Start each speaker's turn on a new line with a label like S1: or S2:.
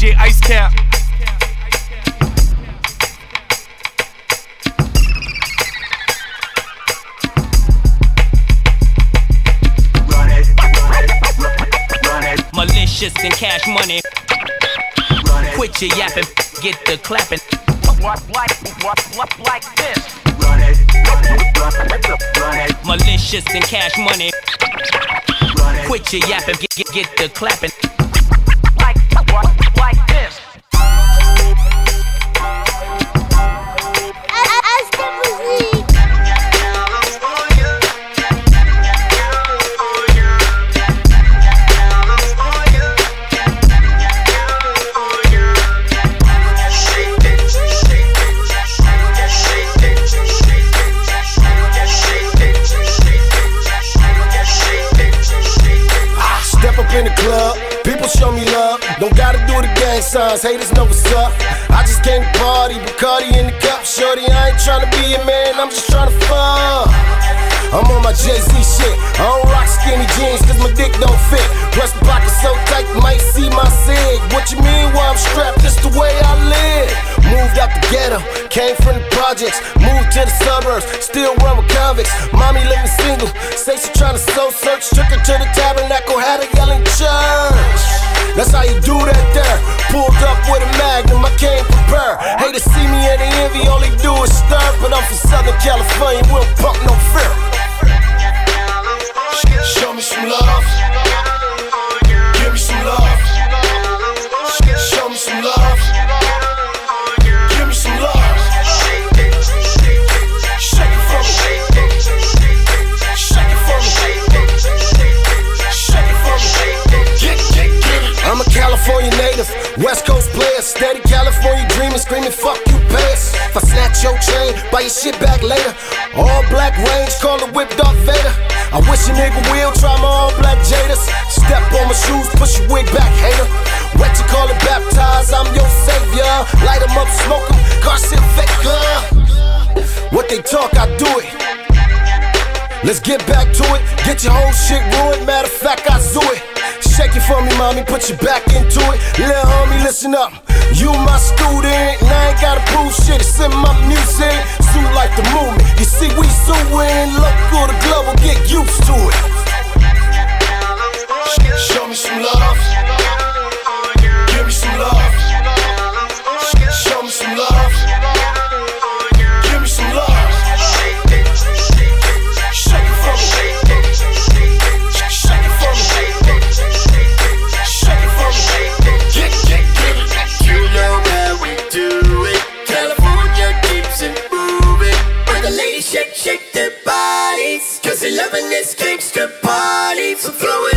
S1: DJ Ice Cap. Malicious and cash money. Quit your yapping, get the clapping.
S2: Like, what like this.
S1: Malicious and cash money. Quit your yapping, get, get, get the clapping.
S3: The club, people show me love. Don't gotta do the gang signs, haters know what's up. I just came to party, Bacardi in the cup. Shorty, I ain't tryna be a man, I'm just tryna fuck. I'm on my Jay-Z shit. I don't rock skinny jeans cause my dick don't fit. Plus the projects, moved to the suburbs, still run with convicts. Mommy living single, say she tryna soul search. Took her to the tabernacle, had her yelling church. That's how you do that there. Pulled up with a magnum, I came prepared. Haters see me West Coast player, steady California dreaming, screaming, fuck you, pass. If I snatch your chain, buy your shit back later. All black range, call it whip Darth Vader. I wish a nigga will try my all black Jaders. Step on my shoes, push your wig back, hater. What you call it, baptized, I'm your savior. Light 'em up, smoke 'em, Garcia faker. What they talk, I do it. Let's get back to it. Get your whole shit ruined. Matter of fact, I do it. Shake it for me, mommy. Put your back into it. Little homie, listen up. You my student, and I ain't gotta prove shit. It's in my music. Zoo shake, shake their bodies Cause loving this gangster party. So throw it